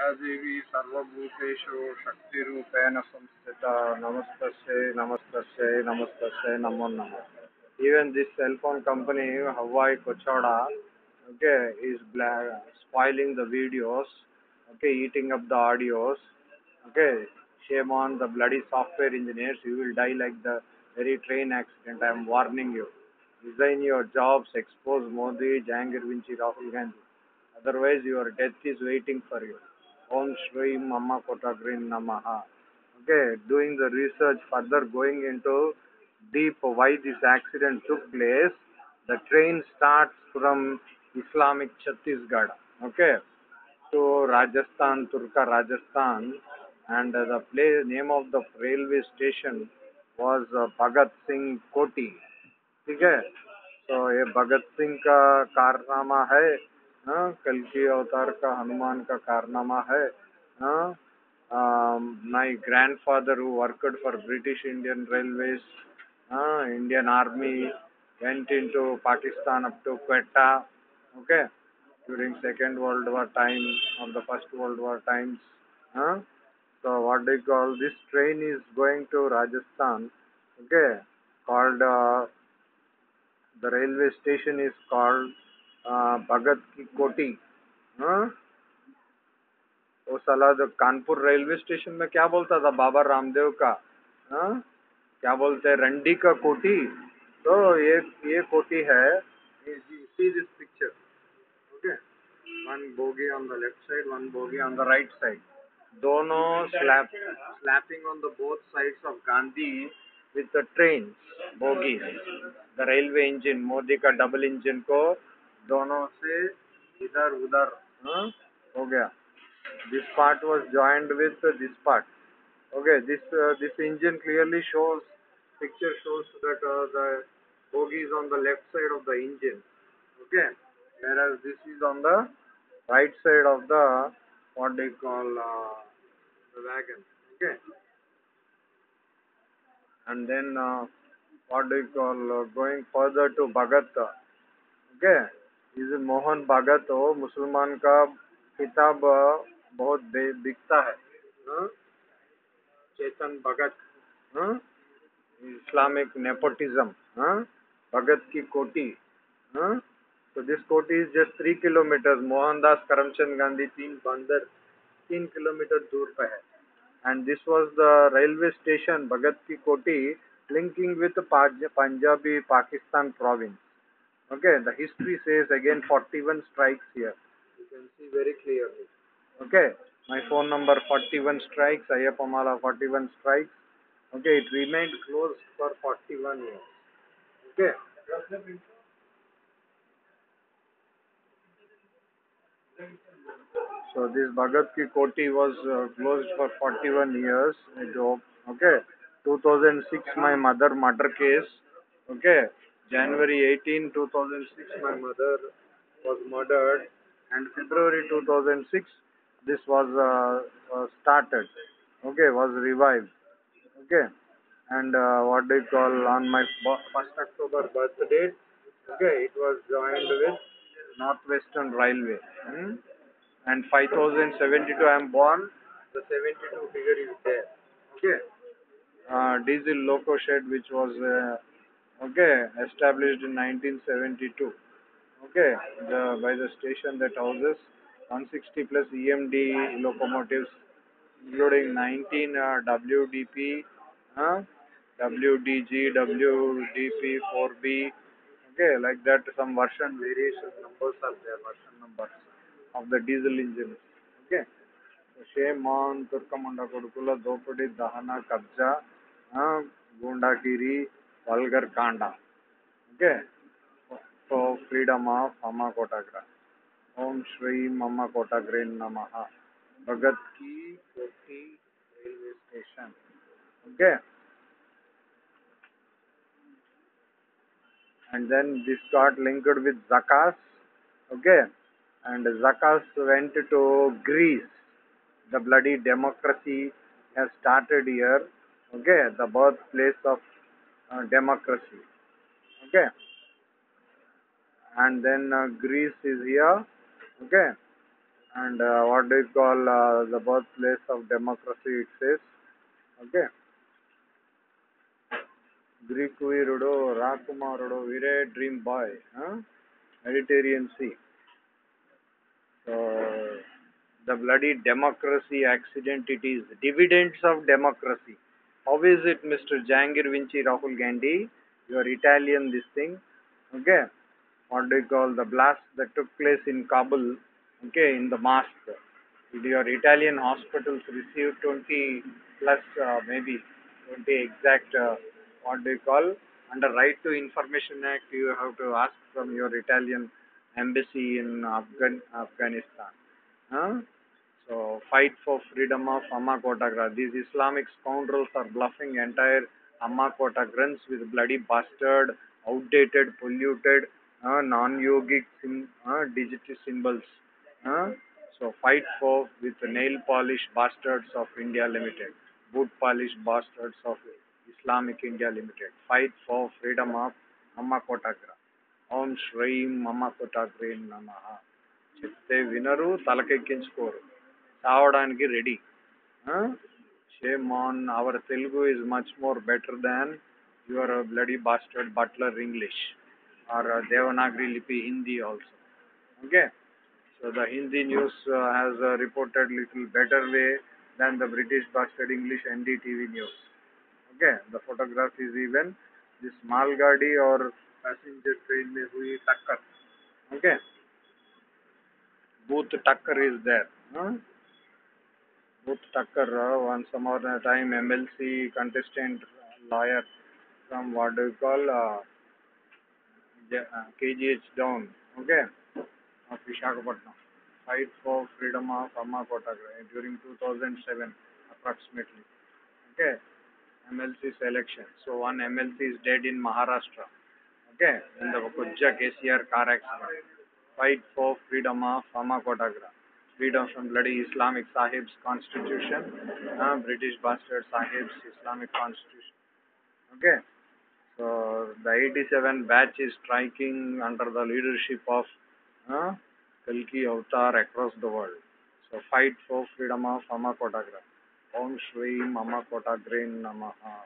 या देवी सर्वभूतेषु शक्तिरूपेण संस्थिता नमस्तस्यै नमस्तस्यै नमस्तस्यै namo namo even this cell phone company Hawaii Kochoda okay is black, spoiling the videos okay eating up the audios okay shame on the bloody software engineers you will die like the very train accident i am warning you resign your jobs expose modi jangir vinci rahul gandhi otherwise your death is waiting for you Om Shri मम कोटा ग्रीन नम। Okay doing the research further going into the why this accident to place the train start from Islamic Chhattisgarh okay to Rajasthan तुर्का Rajasthan and the play name of the railway station was Bhagat Singh Kothi ठीक है तो ये भगत सिंह का कारनामा है। कल की अवतार का हनुमान का कारनामा है my grandfather who worked for British Indian railways Indian army went in to Pakistan up to Quetta okay during second world war time और the first world war times तो what do call this train is going to Rajasthan okay called the railway station is called Bhagat की कोटी हाँ? वो साला जो Kanpur railway station में क्या बोलता था? बाबा रामदेव का हाँ? क्या बोलते हैं? रंडी का कोटी? तो ये ये कोटी है see this picture okay one bogie on the left side one bogie on the right side दोनों slap slapping on the both sides of Gandhi with the train bogie the railway engine Modi का double engine को दोनों से इधर उधर हाँ हो गया this part was joined with this part okay this uh, this engine clearly shows picture shows that uh, the bogie is on the left side of the engine okay whereas this is on the right side of the what they call uh, the wagon okay and then uh, what do you call uh, going further to Bhagat okay इस मोहन भागत हो, मुसलमान का किताब बहुत बिकता है। हा? चेतन भगत इस्लामिक नेपोटिज्म भगत की कोटी तो this Kothi is just three kilometre Mohandas Karamchand Gandhi, तीन बंदर, तीन किलोमीटर दूर पे है। And this was the railway station Bhagat की Kothi linking with Punjabi, Pakistan province Okay, the history says again 41 strikes here. You can see very clearly. Okay, my phone number 41 strikes, Ayapamala 41 strikes. Okay, it remained closed for 41 years. Okay. So this Bhagat Ki Koti was uh, closed for 41 years. Okay, 2006 my mother murder case. Okay, January 18, 2006, my mother was murdered, and February 2006, this was uh, uh, started. Okay, was revived. Okay, and uh, what do you call on my first October birth date? Okay, it was joined with Northwestern Railway. Hmm? And 5072, I am born. The 72 figure is there. Okay, uh, diesel loco shed, which was uh, okay, established in 1972. Okay, the, by the station that houses 160 plus EMD locomotives, including 19 uh, WDP, uh, WDG, WDP 4B. Okay, like that, some version variation numbers are there, version numbers of the diesel engines. Okay, Turkamunda Kodukula, Dopadi, Dahana, Kabja, uh, Gundagiri. Vulgar kanda. Okay. So freedom of Mama Kotagra. Om Shri Mama Kotagre Namaha. Bhagat Ki Koti Railway Station. Okay. And then this got linked with Zakas. Okay. And Zakas went to Greece. The bloody democracy has started here. Okay. The birthplace of Uh, democracy. Okay? And then uh, greece is here. Okay? And uh, what do you call uh, the birthplace of democracy it says? Okay? Greek virudu rakumarudu vire dream boy huh? mediterranean sea. So the bloody democracy accident it is dividends of democracy how is it mr jangir vinci rahul gandhi? You are italian this thing. Okay? What do you call the blast that took place in kabul? Okay in the mosque. Did your italian hospitals receive 20 plus uh, maybe 20 exact uh, what do you call? Under right to information act you have to ask from your italian embassy in Afghan, Afghanistan. Huh? So fight for freedom of Amma Kotagra. These Islamic scoundrels are bluffing entire Amma Kotagrans with bloody bastard, outdated, polluted, uh, non-yogic sim- uh, digital symbols. Huh? So fight for with nail polish bastards of India Limited, boot polish bastards of Islamic India Limited. Fight for freedom of Amma Kotagra. Om శ్రీం మమ కుటాగ్రీం నమ చెప్తే వినరు తలకెక్కించుకోరు చావడానికి ready shame on our Telugu is much more better than your bloody bastard butler English or Devanagari లిపి Hindi also okay so the Hindi news has reported little better way than the British bastard English NDTV news. Okay, the photograph is even this Malgadi or passenger train में हुई टक्कर. Okay, Booth Tucker is there. Huh? Booth Tucker, uh, once upon a time MLC contestant lawyer from what do you call uh, uh, KGH down. Okay, of Vishakhapatnam. Fight for freedom of Amma Kotagra during 2007 approximately. Okay, MLC's election. So one MLC is dead in Maharashtra. Okay, in the Kujja KCR car accident. Fight for freedom of Amma Kotagra. freedom from bloody Islamic Sahib's constitution, uh, British bastard Sahib's Islamic constitution. Okay, so the 87 batch is striking under the leadership of uh, Kalki Avatar across the world. So fight for freedom of Amakotagra. Om Shri Amakotagra Namaha.